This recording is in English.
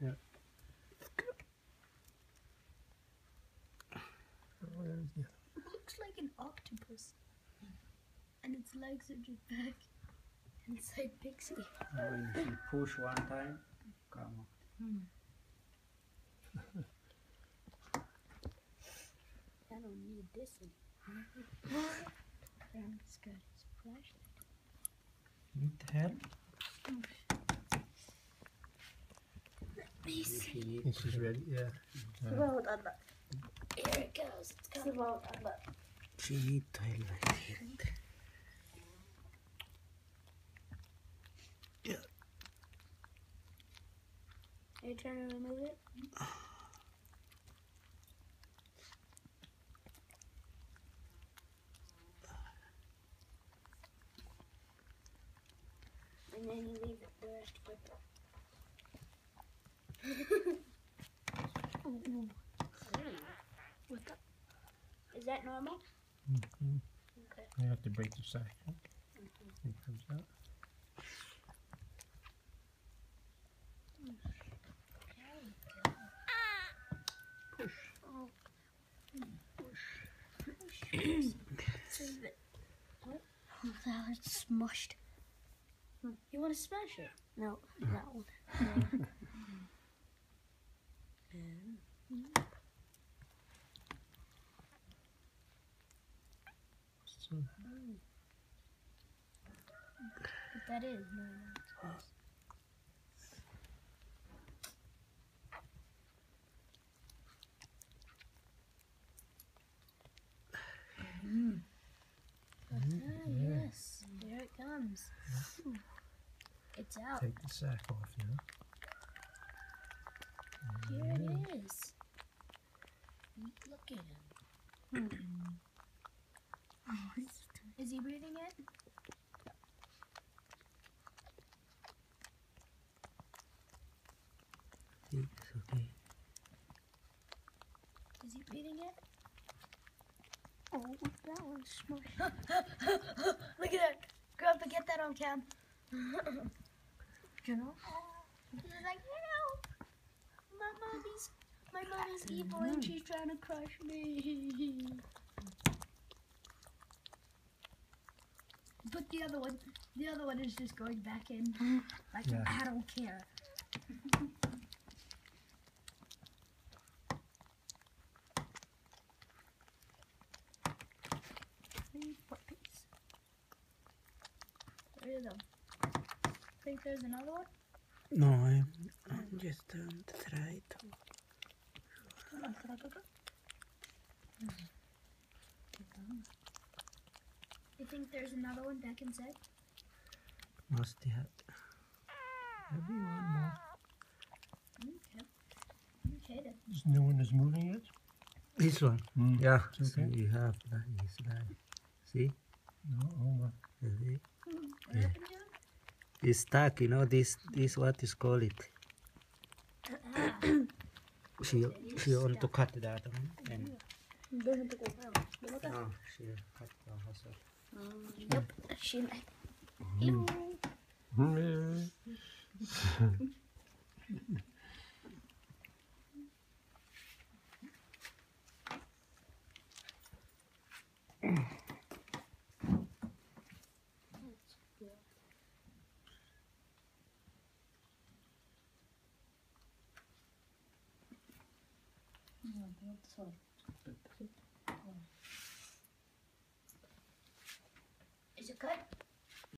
Yeah. looks like an octopus. And its legs are just back. And it's like Pixie. When you push one time, come on. Hmm. I don't need this one. Frank's got his flashlight. Need help? Let she's ready? Yeah. Förlåt Anna. Here it goes. It's coming. Förlåt Anna. She need toilet. Are you trying to remove it? And then you leave it the rest with it. Ooh. What the? Is that normal? Mhm. Okay. You have to break the sack. huh? It comes out. So the, what? Oh, that was smushed. You want to smash it? No, that one. So, But that is normal. Ah, yes, there it comes. It's out. take the sack off, you know? Here it is. Look at him. Is he breathing it? It's okay. Is he breathing it? Oh, that one's smushed. Look at that. Grandpa, get that on cam. you know? He's like, mommy's, my mommy's evil and she's trying to crush me. But the other one, the other one is just going back in. Like, Yeah. I don't care. Three puppies. Three of them. Think there's another one? No, I'm just don't try to. Come on, can I go? You think there's another one back inside? Must have. Maybe one more. Okay. Okay then. This new one is moving it? This one. Mm. Yeah. It's So you have that. Is that. See? No, oh, well. See? What Yeah. happened to him? It's stuck. You know this. This what is call it. She she want to cut that one and Behöver inte gå fram. oh, she cut the hustle. Yep. She like. Is it cut?